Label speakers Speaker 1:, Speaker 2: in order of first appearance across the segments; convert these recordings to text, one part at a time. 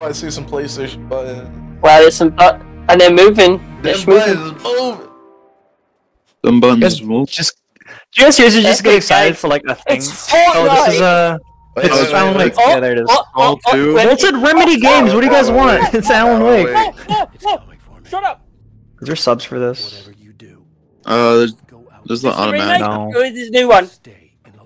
Speaker 1: I see some PlayStation buttons.
Speaker 2: Wow, there's some but and they're moving. They're
Speaker 1: Them
Speaker 2: moving.
Speaker 1: buttons moving.
Speaker 3: Them buttons
Speaker 4: Just-
Speaker 3: move.
Speaker 4: Just, do you guys seriously just get excited
Speaker 2: guys.
Speaker 4: for like a thing?
Speaker 2: It's
Speaker 4: Oh, this is
Speaker 2: Fortnite!
Speaker 4: uh,
Speaker 1: Wait,
Speaker 4: it's
Speaker 1: wait,
Speaker 4: Alan Wake.
Speaker 1: wait.
Speaker 4: Yeah, there it is.
Speaker 2: Oh, oh,
Speaker 3: All
Speaker 2: oh,
Speaker 3: two.
Speaker 2: when-
Speaker 4: Well, it's at Remedy Games. What do you guys want? It's Alan
Speaker 1: Alan
Speaker 4: Wake.
Speaker 1: Wake.
Speaker 2: Oh, oh, oh, Shut up!
Speaker 4: Is there subs for this?
Speaker 3: Uh, there's, there's the
Speaker 2: It's the remake
Speaker 3: automatic.
Speaker 4: No.
Speaker 2: or is this new one?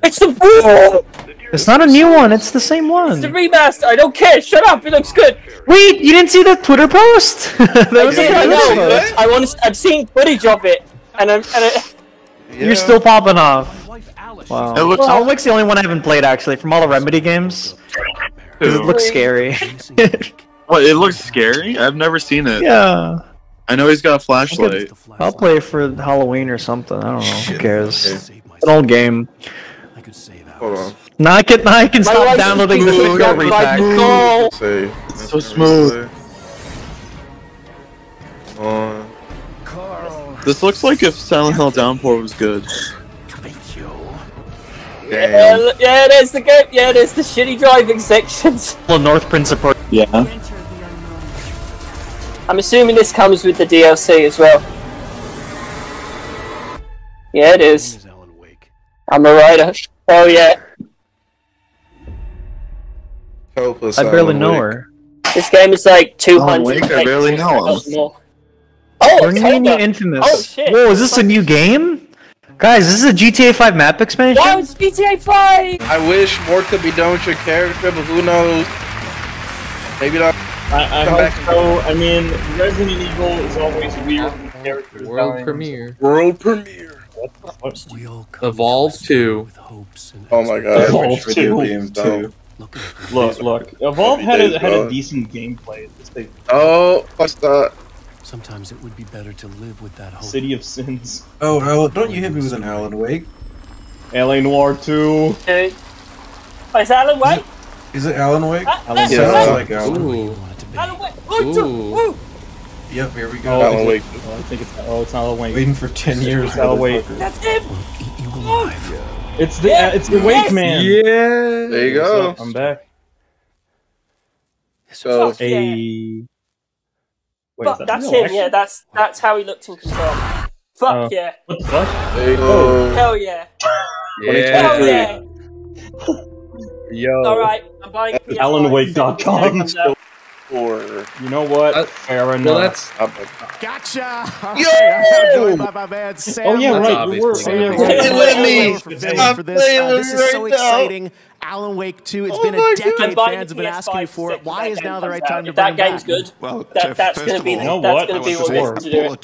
Speaker 2: It's the oh,
Speaker 4: It's not a new one. It's the same one.
Speaker 2: it's the remaster. I don't care. Shut up. It looks good.
Speaker 4: Wait, you didn't see the Twitter post? that
Speaker 2: I
Speaker 4: was
Speaker 2: did.
Speaker 4: a
Speaker 2: I
Speaker 4: Twitter
Speaker 2: know.
Speaker 4: post.
Speaker 2: I want. to. I've seen footage of it, and I'm. And I,
Speaker 1: Yeah.
Speaker 4: You're still popping off. Wow.
Speaker 3: It looks-
Speaker 4: Alan Wake's the only one I haven't played actually from all the Remedy games. 'Cause it looks scary.
Speaker 3: What? It looks scary. I've never seen it.
Speaker 4: yeah.
Speaker 3: I know he's got a flashlight.
Speaker 4: I'll play for Halloween or something. I don't know. Who cares? It's an old game.
Speaker 1: Hold on.
Speaker 4: Now I can, now I can
Speaker 2: My
Speaker 4: stop
Speaker 2: license
Speaker 4: downloading the
Speaker 2: is
Speaker 4: FitGirl
Speaker 2: got
Speaker 4: repack.
Speaker 2: goal.
Speaker 1: Say.
Speaker 3: So smooth.
Speaker 1: On.
Speaker 3: This looks like if Silent Hill Downpour was good.
Speaker 2: Yeah,
Speaker 1: Damn.
Speaker 2: look- yeah, there's the game. Yeah, there's the shitty driving sections.
Speaker 4: Well, North Principal.
Speaker 3: Yeah.
Speaker 2: I'm assuming this comes with the DLC as well. Yeah, it is. I'm a writer. Oh yeah,
Speaker 1: Help us.
Speaker 4: I barely
Speaker 1: Alan
Speaker 4: know
Speaker 1: Wake.
Speaker 4: her.
Speaker 2: this game is like 200.
Speaker 3: Alan Wake, I barely know him.
Speaker 2: more. Oh,
Speaker 4: What do you mean, you infamous?
Speaker 2: Oh, shit.
Speaker 4: Whoa, is this a new game? Guys, this is a GTA 5 map expansion?
Speaker 2: Wow, it's GTA 5!
Speaker 1: I wish more could be done with your character, but who knows? Maybe not.
Speaker 5: I, I
Speaker 1: Come
Speaker 5: hope
Speaker 1: back
Speaker 5: so. I mean, Resident Evil is always weird. with Characters
Speaker 6: World premiere.
Speaker 1: World premiere.
Speaker 5: What?
Speaker 6: Evolve 2.
Speaker 1: Oh my god.
Speaker 5: Evolve two.
Speaker 1: games, though.
Speaker 5: Look, look. Evolve had
Speaker 1: day's
Speaker 5: a, had a decent gameplay. This thing,
Speaker 1: Oh, what's that?
Speaker 7: Sometimes it would be better to live with that hope.
Speaker 5: City of Sins,
Speaker 8: Oh, Alan, don't you hit me with an Alan Wake?
Speaker 5: L.A. Noire 2.
Speaker 2: Dude. Oh, is Alan Wake?
Speaker 8: Is it Alan Wake?
Speaker 2: Ah,
Speaker 5: Alan
Speaker 2: ah,
Speaker 1: Yeah.
Speaker 8: Sounds
Speaker 2: ah,
Speaker 8: like Alan.
Speaker 6: Ooh.
Speaker 7: You want it to be.
Speaker 2: Alan Wake! Oh, two,
Speaker 6: Ooh.
Speaker 2: Woo.
Speaker 8: Yep, here we
Speaker 5: Oh,
Speaker 8: go.
Speaker 1: Alan
Speaker 5: is it-
Speaker 1: Wake.
Speaker 5: Oh, I think it's oh, it's not Alan Wake.
Speaker 8: Waiting for 10 years.
Speaker 5: It's Alan Wake.
Speaker 2: That's him!
Speaker 7: Will eat you alive.
Speaker 5: It's the
Speaker 2: Yeah,
Speaker 5: uh, it's the
Speaker 2: yes.
Speaker 5: Wake Man.
Speaker 6: Yeah.
Speaker 1: There you go.
Speaker 5: What's up? I'm back.
Speaker 1: So,
Speaker 2: Fuck yeah.
Speaker 5: A. Wait, is
Speaker 2: Fuck,
Speaker 5: that
Speaker 2: that's
Speaker 5: real,
Speaker 2: him,
Speaker 5: actually?
Speaker 2: yeah, that's that's how he looked in control. Fuck
Speaker 5: Oh.
Speaker 2: yeah.
Speaker 5: What the fuck?
Speaker 1: there you go.
Speaker 2: Hell yeah.
Speaker 6: Yeah.
Speaker 2: Hell yeah.
Speaker 6: Yo.
Speaker 2: Alright, I'm buying PS5.
Speaker 5: AlanWake.com.
Speaker 1: Or.
Speaker 5: You know what?
Speaker 6: Uh,
Speaker 5: Fair enough.
Speaker 6: Well, that's
Speaker 9: Gotcha!
Speaker 1: Yo!
Speaker 9: I'm by my man Sam.
Speaker 5: Oh yeah, right.
Speaker 6: obvious.
Speaker 5: You were.
Speaker 9: Sam
Speaker 5: Oh, yeah, right.
Speaker 1: Play with me.
Speaker 9: for
Speaker 1: I'm
Speaker 9: for this. Uh,
Speaker 1: with
Speaker 9: this
Speaker 1: it
Speaker 9: is so
Speaker 1: now.
Speaker 9: exciting. Alan Wake 2. It's
Speaker 1: Oh
Speaker 9: been a decade.
Speaker 1: God.
Speaker 2: I'm buying
Speaker 9: Fans have been asking
Speaker 2: PS5
Speaker 9: me for it. Why is now the right time to
Speaker 2: If that
Speaker 9: bring it
Speaker 2: game's
Speaker 9: back?
Speaker 2: good,
Speaker 10: Well,
Speaker 2: that, that's gonna be
Speaker 10: all,
Speaker 5: You know
Speaker 2: that's gonna be
Speaker 5: was
Speaker 2: what
Speaker 5: just
Speaker 2: gets to do it.
Speaker 10: bullet